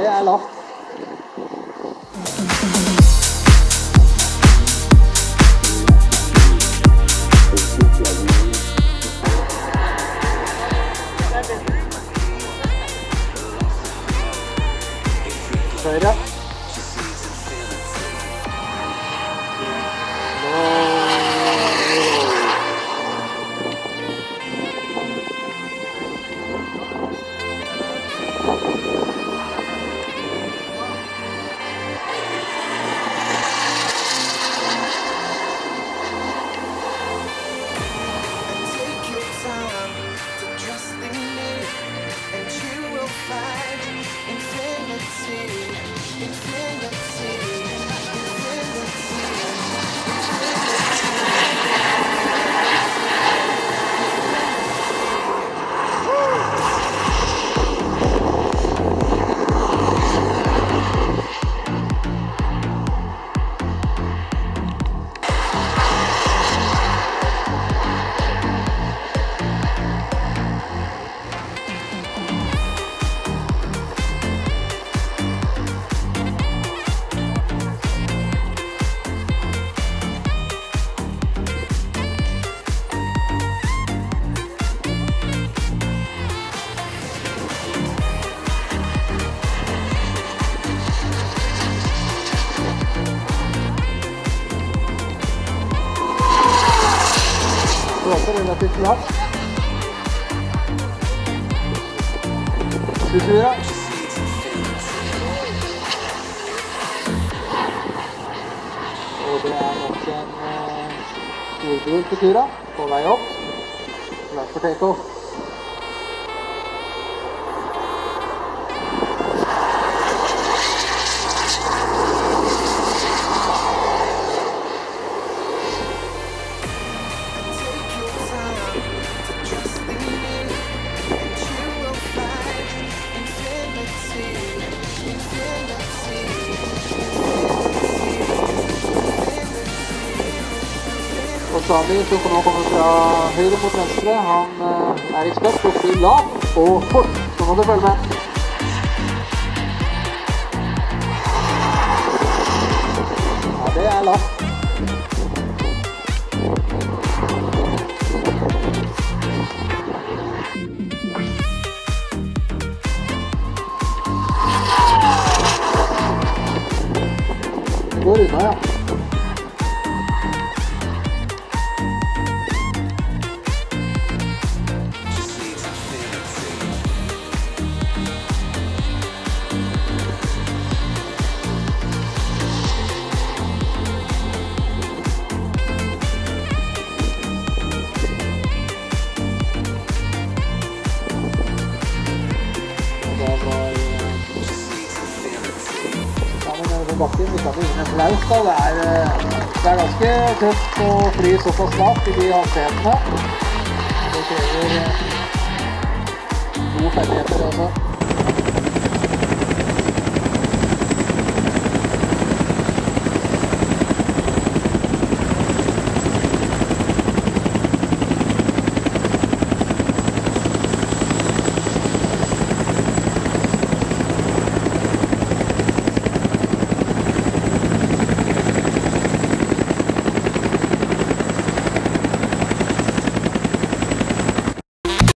Det er lavt. Høyre. Blåser relativt lavt. 24. Og det er nok en uh, storbror til Tyra på vei opp. Klar for takeoff. Sami, som nå kommer fra høyre mot venstre, han eh, er ekspert på å lavt og fort. Så må du følge med. Ja, det er lavt. Går unna, ja. Bakken. Applaus da. Det eh, det er ganske tøft å fly såpass lavt i de hastighetene. Det krever eh, gode ferdigheter også.